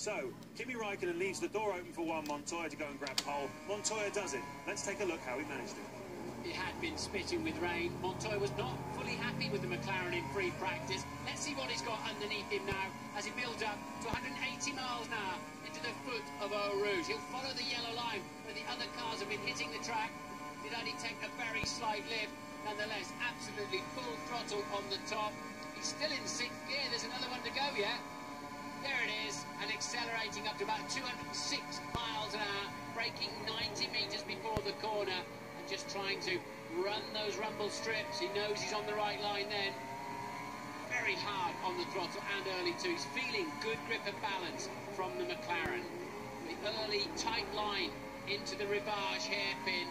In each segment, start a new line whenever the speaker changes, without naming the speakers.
So, Kimi Raikkonen leaves the door open for one Montoya to go and grab pole. Montoya does it. Let's take a look how he managed it.
It had been spitting with rain. Montoya was not fully happy with the McLaren in free practice. Let's see what he's got underneath him now as he builds up to 180 miles an hour into the foot of Eau Rouge. He'll follow the yellow line where the other cars have been hitting the track. Did only take a very slight lift. Nonetheless, absolutely full throttle on the top. He's still in sixth gear. There's another one to go yet. There it is, and accelerating up to about 206 miles an hour, braking 90 metres before the corner and just trying to run those rumble strips. He knows he's on the right line then. Very hard on the throttle and early twos. Feeling good grip and balance from the McLaren. The early tight line into the rivage hairpin.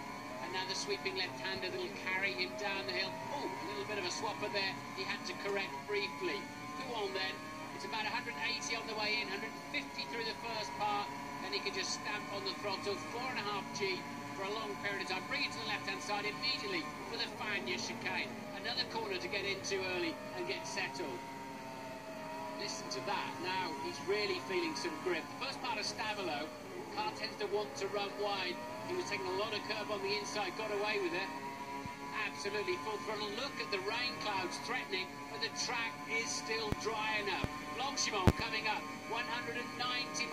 Another sweeping left-hander that will carry him down the hill. Oh, a little bit of a swapper there. He had to correct briefly. Go on then. It's about 180 on the way in, 150 through the first part. Then he can just stamp on the throttle. Four and a half G for a long period of time. Bring it to the left-hand side immediately for the Fagnes chicane. Another corner to get into early and get settled. Listen to that. Now he's really feeling some grip. First part of Stavelot, car tends to want to run wide. He was taking a lot of curb on the inside, got away with it. Absolutely full throttle. Look at the clouds threatening, but the track is still dry enough. Blanchimont coming up, 190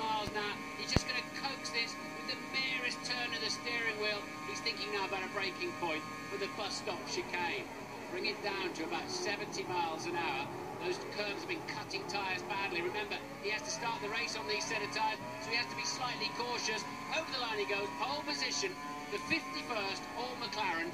miles an hour. He's just going to coax this with the merest turn of the steering wheel. He's thinking now about a braking point for the bus stop chicane. Bring it down to about 70 miles an hour. Those curbs have been cutting tyres badly. Remember, he has to start the race on these set of tyres, so he has to be slightly cautious. Over the line he goes, pole position, the 51st All McLaren.